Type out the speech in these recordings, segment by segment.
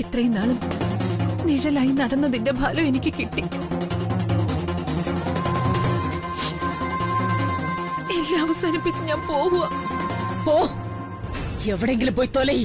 ഇത്രയും നാളും നിഴലായി നടന്നതിന്റെ ഫലം എനിക്ക് കിട്ടി. എല്ലാം അവസാനിപ്പിച്ച് ഞാൻ പോവുക. പോ. എവിടെങ്കിലും പോയി തൊലൈ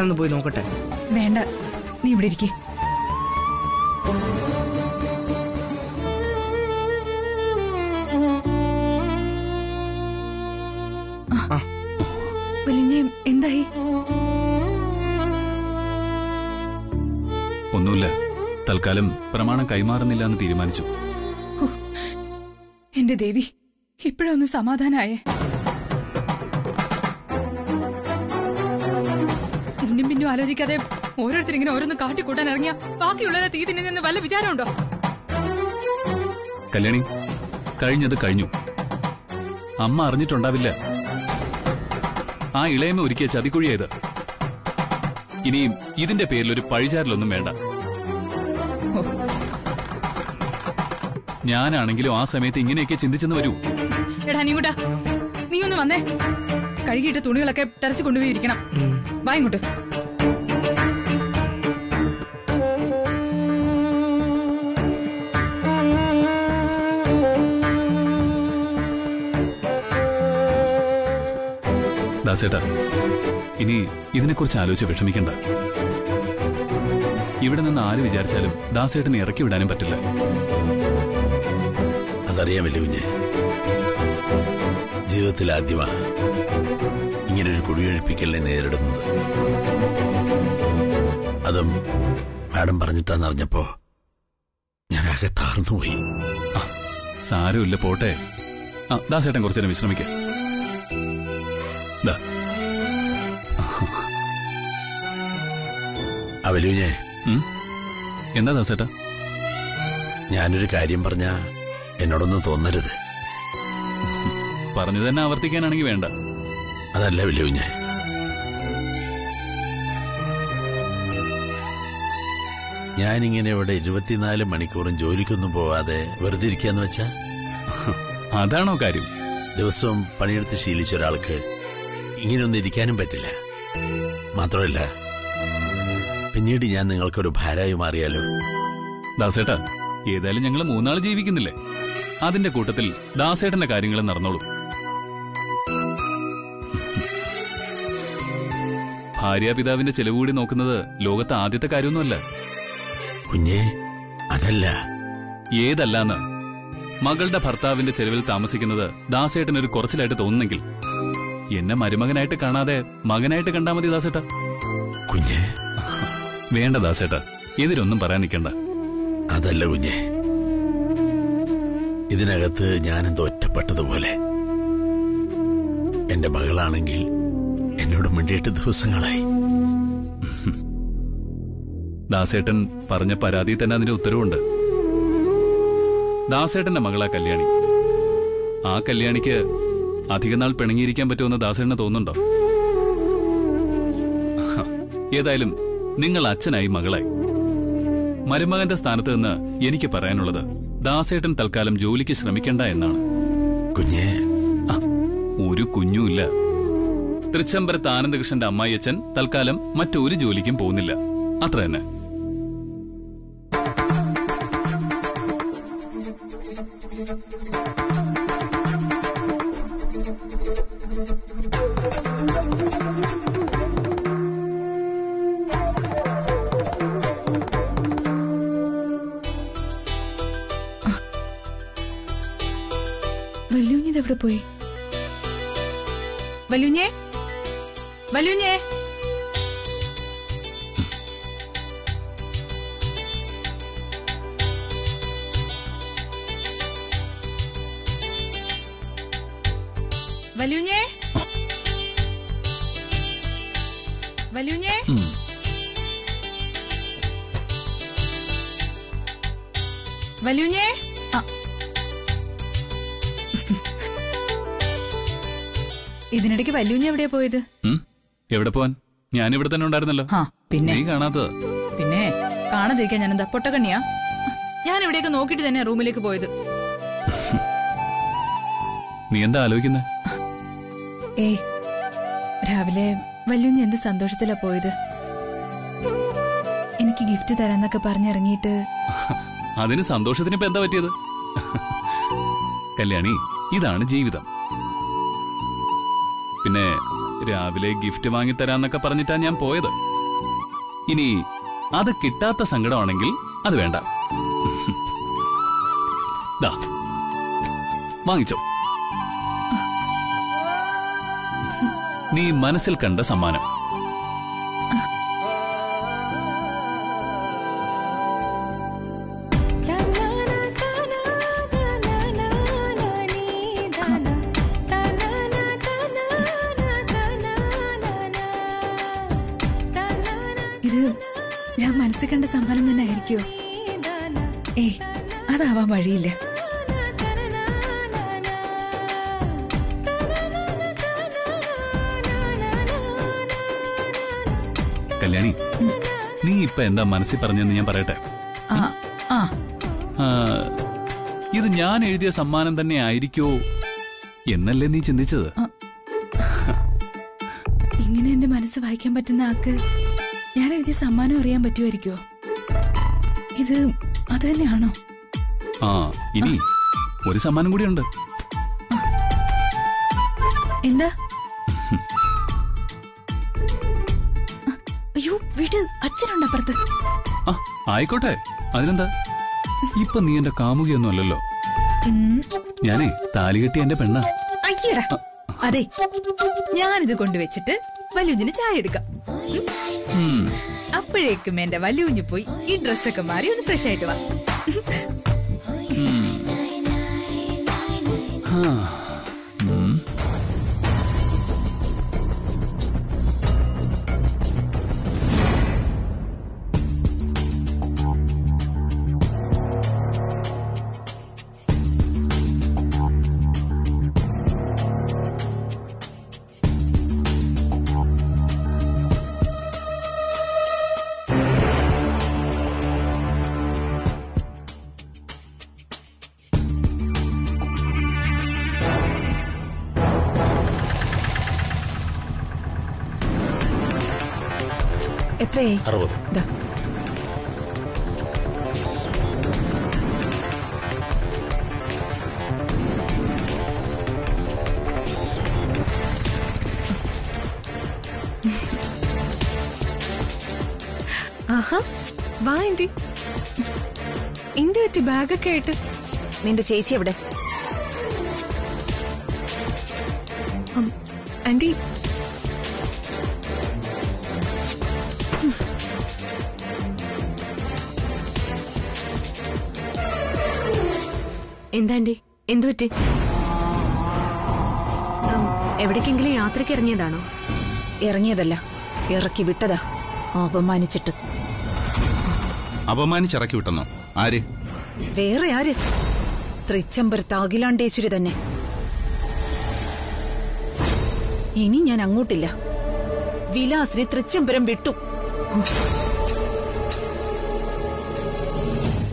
ഞാനൊന്ന് പോയി നോക്കട്ടെ? വേണ്ട. നീ ഇവിടെ ഇരിക്കേ. എന്തായി? ഒന്നുമില്ല. തൽക്കാലം പ്രമാണം കൈമാറുന്നില്ല എന്ന് തീരുമാനിച്ചു എന്റെ ദേവി ഇപ്പോഴൊന്ന് സമാധാനായേ. പിന്നും ആലോചിക്കാതെ ഓരോരുത്തർ ഇങ്ങനെ ഓരോന്ന് കാട്ടിക്കൂട്ടാൻ ഇറങ്ങിയ ബാക്കിയുള്ളവരെ തീ തിന്നുന്ന വല്ല വിചാരമുണ്ടോ? കല്യാണി കഴിഞ്ഞത് കഴിഞ്ഞു. അമ്മ അറിഞ്ഞിട്ടുണ്ടാവില്ല. ആ ഇളയമ്മ ഒരുക്കിയ ചതിക്കുഴിയത് ഇനിയും ഇതിന്റെ പേരിൽ ഒരു പഴിചാരലൊന്നും വേണ്ട. ഞാനാണെങ്കിലും ആ സമയത്ത് ഇങ്ങനെയൊക്കെ ചിന്തിച്ചെന്ന് വരൂ. എടാ നീ നീ ഒന്ന് വന്നേ. കഴുകിയിട്ട് തുണികളൊക്കെ ടെറച്ച് കൊണ്ടുപോയിരിക്കണം. വായിങ്ങോട്ട് വാ ഇങ്ങോട്ട്. ദാസേട്ടാ ഇനി ഇതിനെക്കുറിച്ച് ആലോചിച്ച് വിഷമിക്കണ്ട. ഇവിടെ നിന്ന് ആര് വിചാരിച്ചാലും ദാസേട്ടനെ ഇറക്കി വിടാനും പറ്റില്ല. അതറിയാമല്ലോ കുഞ്ഞെ ജീവിതത്തിൽ ആദ്യമാ ഇങ്ങനൊരു കുടിയൊഴിപ്പിക്കലിനെ നേരിടുന്നത്. അതും മാഡം പറഞ്ഞിട്ടാന്ന് അറിഞ്ഞപ്പോ ഞാൻ ആകെ താർന്നുപോയി സാരമില്ല പോട്ടെ. ആ ദാസേട്ടൻ കുറച്ചു നേരം വിശ്രമിക്ക. അവലുഞ്ഞെ? എന്താ ദാസേട്ടാ? ഞാനൊരു കാര്യം പറഞ്ഞ എന്നോടൊന്നും തോന്നരുത്. പറഞ്ഞു തന്നെ ആവർത്തിക്കാനാണെങ്കിൽ വേണ്ട. അതല്ല വലിയ ഞാനിങ്ങനെ ഇവിടെ ഇരുപത്തിനാല് മണിക്കൂറും ജോലിക്കൊന്നും പോവാതെ വെറുതെ ഇരിക്കാന്ന് വെച്ചാ? അതാണോ കാര്യം? ദിവസവും പണിയെടുത്ത് ശീലിച്ച ഒരാൾക്ക് ഇങ്ങനെയൊന്നും ഇരിക്കാനും പറ്റില്ല. മാത്രമല്ല പിന്നീട് ഞാൻ നിങ്ങൾക്കൊരു ഭാരമായി മാറിയാലോ? ദാസേട്ടാ ഏതായാലും ഞങ്ങൾ മൂന്നാൾ ജീവിക്കുന്നില്ലേ? അതിന്റെ കൂട്ടത്തിൽ ദാസേട്ടന്റെ കാര്യങ്ങൾ നടന്നോളൂ. ഭാര്യാപിതാവിന്റെ ചെലവ് കൂടി നോക്കുന്നത് ലോകത്തെ ആദ്യത്തെ കാര്യമൊന്നുമല്ല. കുഞ്ഞേ അതല്ല. ഏതല്ലാന്ന്? മകളുടെ ഭർത്താവിന്റെ ചെലവിൽ താമസിക്കുന്നത് ദാസേട്ടന് ഒരു കുറച്ചിലായിട്ട് തോന്നുന്നെങ്കിൽ എന്നെ മരുമകനായിട്ട് കാണാതെ മകനായിട്ട് കണ്ടാ മതി ദാസേട്ട. കുഞ്ഞെ. വേണ്ട ദാസേട്ട എതിരൊന്നും പറയാൻ നിൽക്കണ്ട അതല്ല കുഞ്ഞെ. ഇതിനകത്ത് ഞാനെന്തോ ഒറ്റപ്പെട്ടതുപോലെ. എന്റെ മകളാണെങ്കിൽ എന്നോട് മിണ്ടിയിട്ട് ദിവസങ്ങളായി. ദാസേട്ടൻ പറഞ്ഞ പരാതി തന്നെ അതിന്റെ ഉത്തരവുണ്ട്. ദാസേട്ടന്റെ മകളാ കല്യാണി. ആ കല്യാണിക്ക് അധിക നാൾ പിണങ്ങിയിരിക്കാൻ പറ്റുമെന്ന് ദാസേണ് തോന്നുന്നുണ്ടോ? ഏതായാലും നിങ്ങൾ അച്ഛനായി മകളായി. മരുമകന്റെ സ്ഥാനത്ത് നിന്ന് എനിക്ക് പറയാനുള്ളത് ദാസേട്ടൻ തൽക്കാലം ജോലിക്ക് ശ്രമിക്കണ്ട എന്നാണ്. കുഞ്ഞേ. ഒരു കുഞ്ഞുമില്ല തൃച്ചംബരത്ത് ആനന്ദകൃഷ്ണന്റെ അമ്മായിയച്ഛൻ തൽക്കാലം മറ്റൊരു ജോലിക്കും പോകുന്നില്ല. അത്ര തന്നെ. വല്യൂഞ്ഞേ Mm. വല്യൂഞ്ഞേ. ഇതിനിടയ്ക്ക് വല്യൂഞ്ഞ എവിടെയാ പോയത്? എവിടെ പോവാൻ? ഞാൻ ഇവിടെ തന്നെ ഉണ്ടായിരുന്നല്ലോ. പിന്നെ? നീ കാണാത്തത്. പിന്നെ? കാണാതിരിക്കാൻ ഞാനെന്താ പൊട്ടക്കണ്ണിയാ? ഞാൻ ഇവിടെയൊക്കെ നോക്കിട്ട് തന്നെ റൂമിലേക്ക് പോയത്. നീ എന്താ ആലോചിക്കുന്നത് ഏയ് രാവിലെ വല്യുഞ്ഞ എന്ത് സന്തോഷത്തിലാ പോയത്? എനിക്ക് ഗിഫ്റ്റ് തരാന്നൊക്കെ പറഞ്ഞിറങ്ങിയിട്ട് അതിന് സന്തോഷത്തിന് ഇപ്പൊ എന്താ പറ്റിയത്? കല്യാണി ഇതാണ് ജീവിതം. പിന്നെ രാവിലെ ഗിഫ്റ്റ് വാങ്ങിത്തരാന്നൊക്കെ പറഞ്ഞിട്ടാ ഞാൻ പോയത്. ഇനി അത് കിട്ടാത്ത സങ്കടമാണെങ്കിൽ അത് വേണ്ട. വാങ്ങിച്ചോ. നീ മനസ്സിൽ കണ്ട സമ്മാനം. ഞാൻ മനസ്സിൽ കണ്ട സമ്മാനം തന്നെ ആയിരിക്കോ ഏയ് അതാവാൻ വഴിയില്ല. കല്യാണി നീ ഇപ്പൊ എന്താ മനസ്സിൽ പറഞ്ഞെന്ന് ഞാൻ പറയട്ടെ? ഇത് ഞാൻ എഴുതിയ സമ്മാനം തന്നെ ആയിരിക്കോ എന്നല്ലേ നീ ചിന്തിച്ചത്? ഇങ്ങനെ എന്റെ മനസ്സ് വായിക്കാൻ പറ്റുന്ന ആക്ക് ഞാൻ എഴുതിയ സമ്മാനം അറിയാൻ പറ്റുമായിരിക്കോ? ഇത് അത് തന്നെയാണോ ആ ഇനി ഒരു സമ്മാനം കൂടിയുണ്ട്. എന്താ? ആയിക്കോട്ടെ. അതിനെന്താ? ഇപ്പൊ നീ എന്റെ കാമുകിയൊന്നും അല്ലല്ലോ. ഞാനേ താലി കെട്ടി എന്റെ പെണ്ണ. അയ്യടാ. അതെ ഞാനിത് കൊണ്ടുവച്ചിട്ട് വല്യുഞ്ഞിന് ചായ എടുക്കാം? അപ്പോഴേക്കും എന്റെ വല്യുഞ്ഞ് പോയി ഈ ഡ്രസ്സൊക്കെ മാറി ഒന്ന് ഫ്രഷ് ആയിട്ട് വാ. എത്രയായി അറുപത്. ദാ. ആഹാ വാ ആന്റി. എന്ത് ബാഗൊക്കെ ആയിട്ട്. നിന്റെ ചേച്ചി എവിടെ? എന്താണ്ടി? എന്തു പറ്റി? ഉം, എവിടേക്കെങ്കിലും യാത്രയ്ക്ക് ഇറങ്ങിയതാണോ? ഇറങ്ങിയതല്ല. ഇറക്കി വിട്ടതാ. അപമാനിച്ചിട്ട്. അപമാനിച്ചിറക്കി വിട്ടെന്നോ? ആര്? വേറെ ആര്? തൃച്ചംബരത്ത് അഖിലാണ്ടേശ്വരി തന്നെ. ഇനി ഞാൻ അങ്ങോട്ടില്ല. വിലാസിനെ തൃച്ചംബരം വിട്ടു.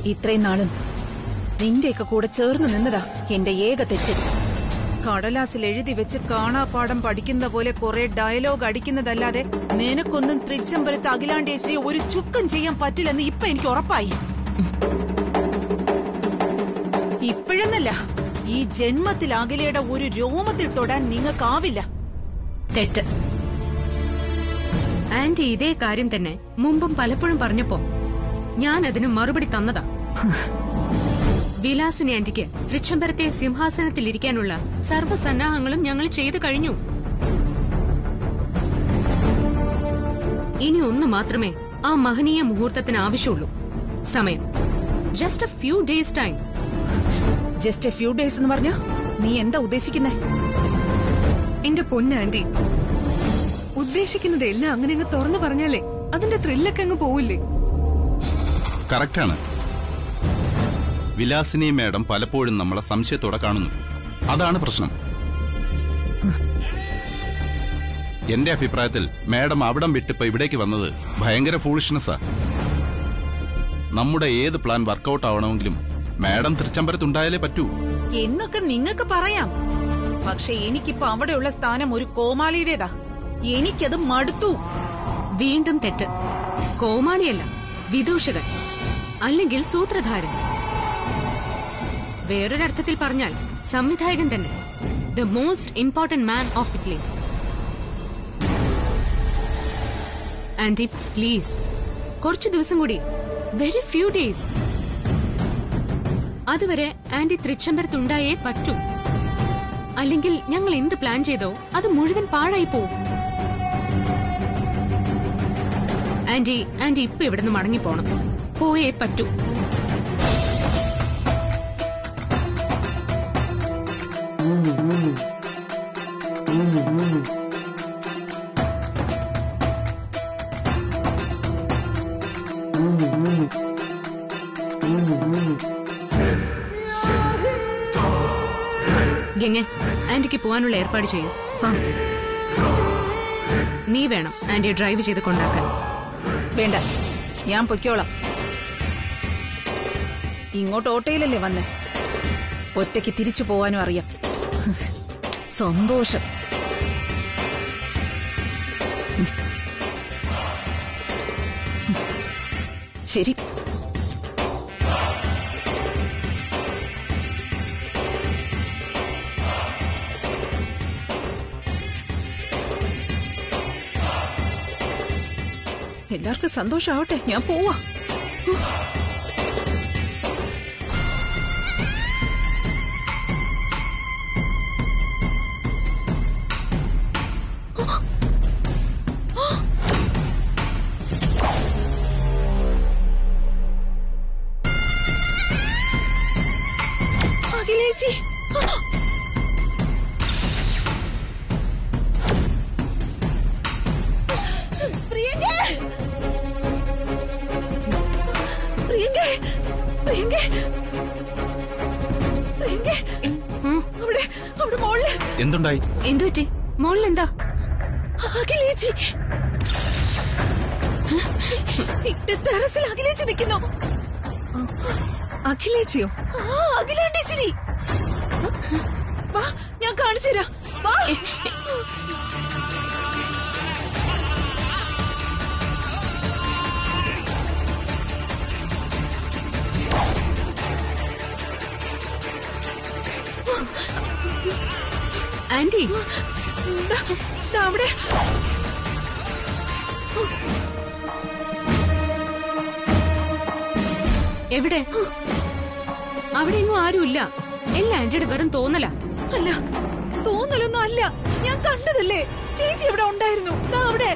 ഇത്രയും നാളും നിന്റെയൊക്കെ കൂടെ ചേർന്ന് നിന്നതാ എന്റെ ഏക തെറ്റ്. കടലാസിൽ എഴുതി വെച്ച് കാണാപാഠം പഠിക്കുന്ന പോലെ കുറെ ഡയലോഗ് അടിക്കുന്നതല്ലാതെ നിനക്കൊന്നും തൃച്ചമ്പലത്ത് അഖിലാണ്ടേശ്വരി ഒരു ചുക്കം ചെയ്യാൻ പറ്റില്ലെന്ന് ഇപ്പൊ എനിക്ക് ഉറപ്പായി. ഇപ്പോഴെന്നല്ല ഈ ജന്മത്തിൽ അഖിലയുടെ ഒരു രോമത്തിൽ തൊടാൻ നിങ്ങൾക്കാവില്ല. തെറ്റ്. ആന്റി ഇതേ കാര്യം തന്നെ മുമ്പും പലപ്പോഴും പറഞ്ഞപ്പോ ഞാൻ അതിന് മറുപടി തന്നതാ. വിലാസിനി ആന്റിക്ക് തൃച്ചംബരത്തെ സിംഹാസനത്തിൽ ഇരിക്കാനുള്ള സർവസന്നാഹങ്ങളും ഞങ്ങൾ ചെയ്തു കഴിഞ്ഞു. ഇനി ഒന്ന് മാത്രമേ ആ മഹനീയ മുഹൂർത്തത്തിന് ആവശ്യമുള്ളൂ. സമയം. Just a few days time just a few days എന്ന് പറഞ്ഞ? നീ എന്താ ഉദ്ദേശിക്കുന്നേ? എന്റെ പൊന്ന ആന്റി. ഉദ്ദേശിക്കുന്നത് എല്ലാം അങ്ങനെ അങ്ങ് തുറന്നു പറഞ്ഞാലേ അതിന്റെ ത്രില്ലൊക്കെ അങ്ങ് പോവില്ലേ? കറക്റ്റാണ് വിലാസിനി മേഡം പലപ്പോഴും നമ്മളെ സംശയത്തോടെ കാണുന്നു. അതാണ് പ്രശ്നം. എന്റെ അഭിപ്രായത്തിൽ മേഡം അവിടം വിട്ടിപ്പോ ഇവിടേക്ക് വന്നത് ഭയങ്കര ഫൂളിഷ്നെസ്സാ നമ്മുടെ ഏത് പ്ലാൻ വർക്കൗട്ട് ആവണമെങ്കിലും മേഡം തൃച്ചംബരത്തുണ്ടായാലേ പറ്റൂ. എന്നൊക്കെ നിങ്ങൾക്ക് പറയാം. പക്ഷെ എനിക്കിപ്പോ അവിടെയുള്ള സ്ഥാനം ഒരു കോമാളിയുടേതാ. എനിക്കത് മടുത്തു. വീണ്ടും തെറ്റ്. കോമാളിയല്ല വിദൂഷകൻ. അല്ലെങ്കിൽ സൂത്രധാരൻ. വേറൊരർത്ഥത്തിൽ പറഞ്ഞാൽ സംവിധായകൻ തന്നെ. The most important man of the play aunty please കുറച്ചു ദിവസം കൂടി. വെരി ഫ്യൂ ഡേയ്സ് അതുവരെ ആന്റി തൃച്ചംബരത്തുണ്ടായേ പറ്റൂ. അല്ലെങ്കിൽ ഞങ്ങൾ എന്ത് പ്ലാൻ ചെയ്തോ അത് മുഴുവൻ പാഴായി പോവും. ആന്റി ആന്റി ഇപ്പൊ ഇവിടുന്ന് മടങ്ങി പോണം പോയേ പറ്റൂ. ഗംഗെ ആന്റിക്ക് പോവാനുള്ള ഏർപ്പാട് ചെയ്യൂ. നീ വേണം ആന്റിയെ ഡ്രൈവ് ചെയ്ത് കൊണ്ടാക്കാൻ. വേണ്ട. ഞാൻ പൊയ്ക്കോളാം. ഇങ്ങോട്ട് ഓട്ടോയിലല്ലേ വന്നേ? ഒറ്റയ്ക്ക് തിരിച്ചു പോവാനും അറിയാം. സന്തോഷം. ശരി. എല്ലാവർക്കും സന്തോഷാവട്ടെ. ഞാൻ പോവാ. എന്തുണ്ടായി? എന്തുറ്റി മോളിൽ എന്താ അഖിലേച്ചി ടെറസിൽ അഖിലേച്ചി നിൽക്കുന്നു. അഖിലേച്ചിയോ ആ അഖിലാണ്ടേശ്വരി വാ ഞാൻ കാണിച്ചു തരാം. വാ. ആന്റി. അവിടെ. എവിടെ? അവിടെ എങ്ങും ആരുമില്ല എല്ലാം ആന്റിയുടെ വെറും തോന്നലാ. അല്ല തോന്നലൊന്നും അല്ല. ഞാൻ കണ്ടതല്ലേ? ചേച്ചി ഇവിടെ ഉണ്ടായിരുന്നു. അവിടെ.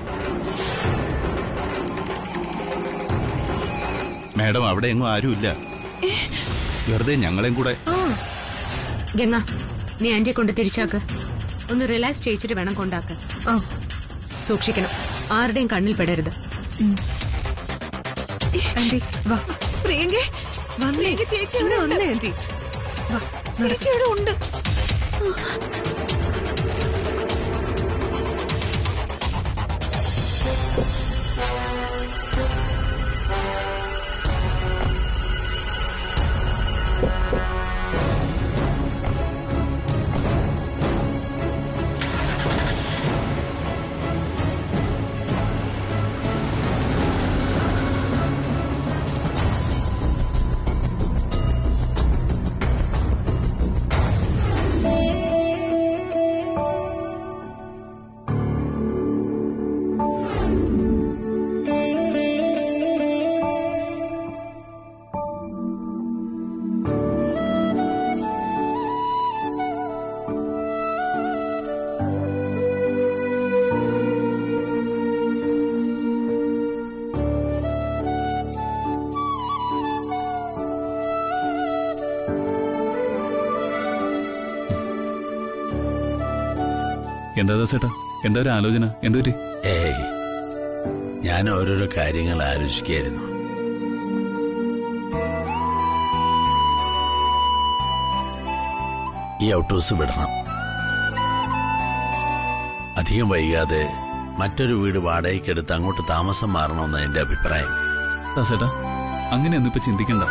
മാഡം അവിടെ എങ്ങും ആരുമില്ല വെറുതെ ഞങ്ങളെയും കൂടെ ഗംഗ നീ ആന്റിയെ കൊണ്ട് തിരിച്ചാക്ക്. ഒന്ന് റിലാക്സ് ചെയ്യിച്ചിട്ട് വേണം കൊണ്ടാക്ക് സൂക്ഷിക്കണം. ആരുടെയും കണ്ണിൽ പെടരുത്. ആന്റി വാ. പ്രിയങ്കേ വന്നേ. ചേച്ചി ഇവിടെ ഇവിടെ ഉണ്ട്. വന്നേ ആന്റി. വാ ചേച്ചി ഇവിടെ ഉണ്ട് എന്താ ദാസേട്ടാ എന്താ ഒരു ആലോചന? എന്താ പറ്റി? ഏയ് ഞാൻ ഓരോരോ കാര്യങ്ങൾ ആലോചിക്കായിരുന്നു ഈ ഔട്ട് ഹൗസ് വിടണം. അധികം വൈകാതെ മറ്റൊരു വീട് വാടകയ്ക്കെടുത്ത് അങ്ങോട്ട് താമസം മാറണമെന്ന് എന്റെ അഭിപ്രായം. ദാസേട്ടാ അങ്ങനെയൊന്നും ഇപ്പൊ ചിന്തിക്കണ്ട.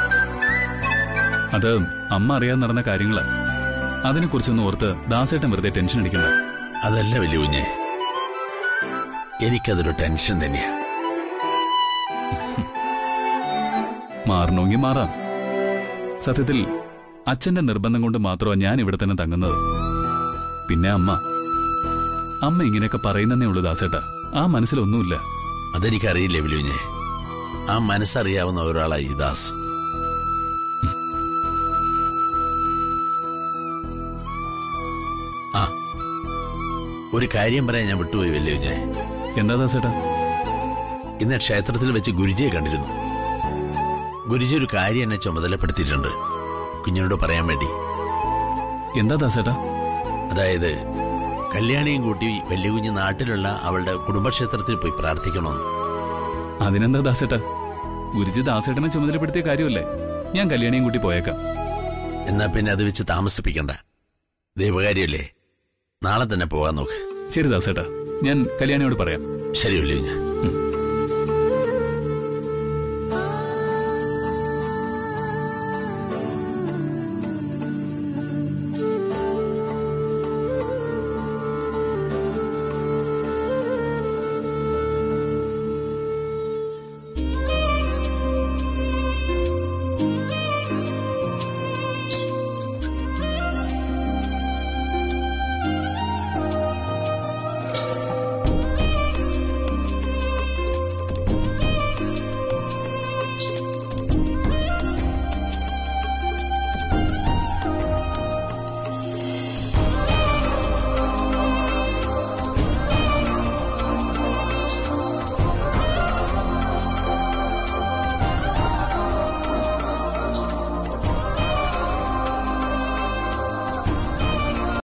അത് അമ്മ അറിയാതെ നടന്ന കാര്യങ്ങളാ. അതിനെക്കുറിച്ചൊന്നും ഓർത്ത് ദാസേട്ടൻ വെറുതെ ടെൻഷൻ അടിക്കണ്ട. അതല്ല വലിയ കുഞ്ഞെ. എനിക്കതൊരു ടെൻഷൻ തന്നെയാ. മാറണമെങ്കിൽ മാറാം. സത്യത്തിൽ അച്ഛന്റെ നിർബന്ധം കൊണ്ട് മാത്രമാ ഞാൻ ഇവിടെ തന്നെ തങ്ങുന്നത്. പിന്നെ അമ്മ. അമ്മ ഇങ്ങനെയൊക്കെ പറയുന്നേ ഉള്ളൂ ദാസേട്ടാ. ആ മനസ്സിലൊന്നുമില്ല. അതെനിക്കറിയില്ല വിലുഞ്ഞെ ആ മനസ്സറിയാവുന്ന ഒരാളായി ഈ ദാസ്. ഒരു കാര്യം പറയാൻ ഞാൻ വിട്ടുപോയി വല്ലേ കുഞ്ഞെ. എന്താ ദാസേട്ടാ ഇന്ന് ക്ഷേത്രത്തിൽ വെച്ച് ഗുരുജിയെ കണ്ടിരുന്നു. ഗുരുജി ഒരു കാര്യം എന്നെ ചുമതലപ്പെടുത്തിയിട്ടുണ്ട്. കുഞ്ഞിനോട് പറയാൻ വേണ്ടി. എന്താ ദാസേട്ടാ അതായത് കല്യാണിയും കൂട്ടി വലിയ കുഞ്ഞ് നാട്ടിലുള്ള അവളുടെ കുടുംബക്ഷേത്രത്തിൽ പോയി പ്രാർത്ഥിക്കണമെന്ന് അതിനെന്താ ദാസേട്ടാ ഗുരുജി ദാസേട്ടനെ ചുമതലപ്പെടുത്തിയ കാര്യമല്ലേ? ഞാൻ കല്യാണിയും കൂട്ടി പോയേക്കാം. എന്നാ പിന്നെ അത് വെച്ച് താമസിപ്പിക്കണ്ട. ദൈവകാര്യമല്ലേ നാളെ തന്നെ പോകാൻ നോക്ക് ശരി ദാസേട്ടാ ഞാൻ കല്യാണിയോട് പറയാം ശരി ഉം.